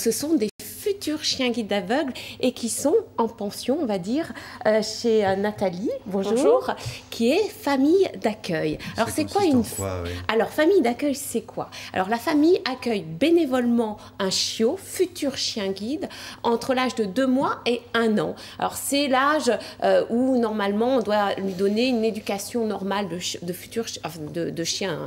Ce sont des futurs chiens guides aveugles et qui sont en pension, on va dire, euh, chez euh, Nathalie, bonjour, qui est famille d'accueil. Alors c'est quoi une Alors famille d'accueil, c'est quoi? Alors la famille accueille bénévolement un chiot, futur chien guide, entre l'âge de deux mois et un an. Alors c'est l'âge euh, où normalement on doit lui donner une éducation normale de, de futur de, de chien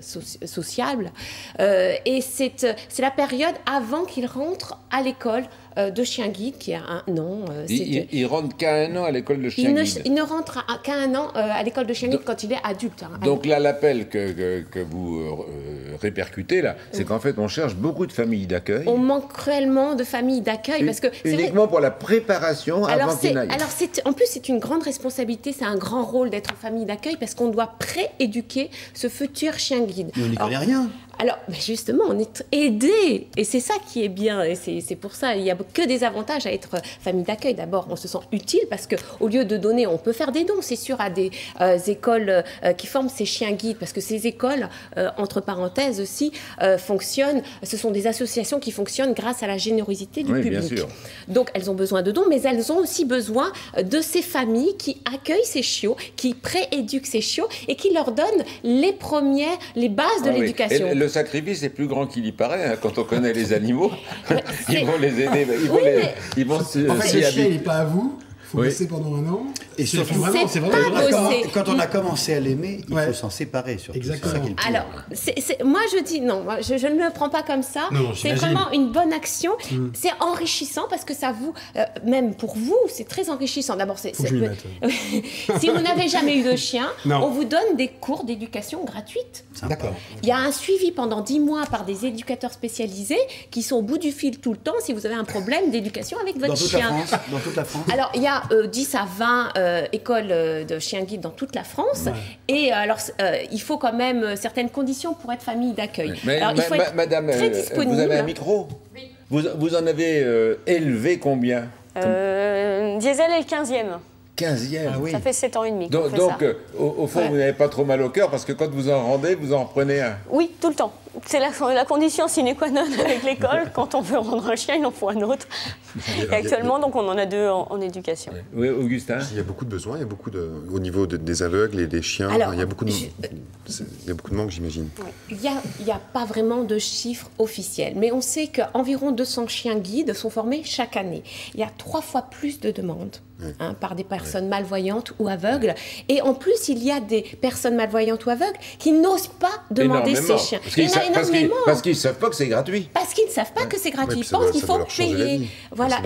sociable. Et c'est la période avant qu'il rentre à l'école euh, de chien guide qui a un nom. Euh, il, il, rentre qu'à un an à l'école de chien guide. Il ne rentre qu'à un an euh, à l'école de chien guide quand il est adulte. Hein. donc là, l'appel que, que, vous répercutez là, c'est qu'en fait, on cherche beaucoup de familles d'accueil. On manque cruellement de familles d'accueil parce que uniquement pour la préparation alors avant qu'il Alors en plus, c'est une grande responsabilité, c'est un grand rôle d'être famille d'accueil parce qu'on doit pré-éduquer ce futur chien guide. Mais on n'y connaît rien. Alors, justement, on est aidé. Et c'est ça qui est bien. Et c'est pour ça, il n'y a que des avantages à être famille d'accueil. D'abord, on se sent utile parce qu'au lieu de donner, on peut faire des dons, c'est sûr, à des euh, écoles euh, qui forment ces chiens guides. Parce que ces écoles, euh, entre parenthèses aussi, fonctionnent. Ce sont des associations qui fonctionnent grâce à la générosité du public. Bien sûr. Donc, elles ont besoin de dons, mais elles ont aussi besoin de ces familles qui accueillent ces chiots, qui prééduquent ces chiots et qui leur donnent les premières, les bases de ah l'éducation sacrifice est plus grand qu'il y paraît hein, quand on connaît les animaux. ils vont les aider, ils vont, les, ils vont en fait, le chien n'est pas à vous faut oui. pendant un an. Et surtout, vraiment, c'est vraiment quand, quand, on a commencé à l'aimer, il faut s'en séparer. Surtout. Exactement. Alors, moi je dis non, je, je, ne le prends pas comme ça. C'est vraiment une bonne action. Mm. C'est enrichissant parce que ça vous, euh, même pour vous, c'est très enrichissant. D'abord, c'est. si vous n'avez jamais eu de chien, on vous donne des cours d'éducation gratuites. D'accord. Il y a un suivi pendant 10 mois par des éducateurs spécialisés qui sont au bout du fil tout le temps si vous avez un problème d'éducation avec votre dans toute chien. La France, dans toute la France. Alors, il y a 10 euh, à 20 euh, écoles euh, de chiens guides dans toute la France. Et alors, il faut quand même certaines conditions pour être famille d'accueil. Alors, il faut être madame, très disponible. vous avez un micro Oui. Vous, vous en avez élevé combien Diesel est le 15e. 15e. Ah Ça fait 7 ans et demi. Donc, donc au, fond, vous n'avez pas trop mal au cœur parce que quand vous en rendez, vous en reprenez un. Oui, tout le temps c'est la, la, condition sine qua non avec l'école. Quand on veut rendre un chien, il en faut un autre. Et actuellement, donc, on en a deux en, éducation. Oui, Augustin Il y a beaucoup de besoins, il y a beaucoup de, au niveau des aveugles et des chiens, il, y a beaucoup de, il y a beaucoup de manque, j'imagine. Il n'y a, a, pas vraiment de chiffres officiels, mais on sait qu'environ 200 chiens guides sont formés chaque année. Il y a trois fois plus de demandes hein, par des personnes malvoyantes ou aveugles. Et en plus, il y a des personnes malvoyantes ou aveugles qui n'osent pas demander ces chiens. Parce qu'ils ne savent pas que c'est gratuit. Parce qu'ils ne savent pas que c'est gratuit. Ils pensent qu'il faut payer. Voilà.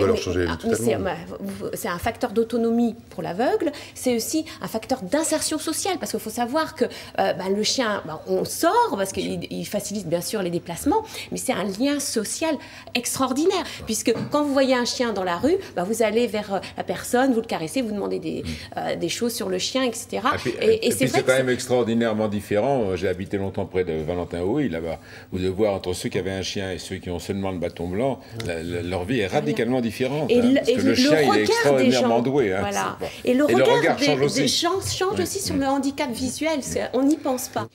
C'est un facteur d'autonomie pour l'aveugle. C'est aussi un facteur d'insertion sociale. Parce qu'il faut savoir que euh, bah, le chien, bah, on sort parce qu'il facilite bien sûr les déplacements, mais c'est un lien social extraordinaire. Puisque quand vous voyez un chien dans la rue, bah, vous allez vers euh, la personne, vous le caressez, vous demandez des, mm. euh, des choses sur le chien, etc. Et, c'est quand même extraordinairement différent. J'ai habité longtemps près de Valentin-Houille, là-bas vous devez voir entre ceux qui avaient un chien et ceux qui ont seulement le bâton blanc, leur vie est radicalement différente. Et, hein, parce que le, chien, il est extraordinairement doué. Hein, voilà. Et le, regard, des, change, aussi. change aussi sur le handicap visuel. On n'y pense pas.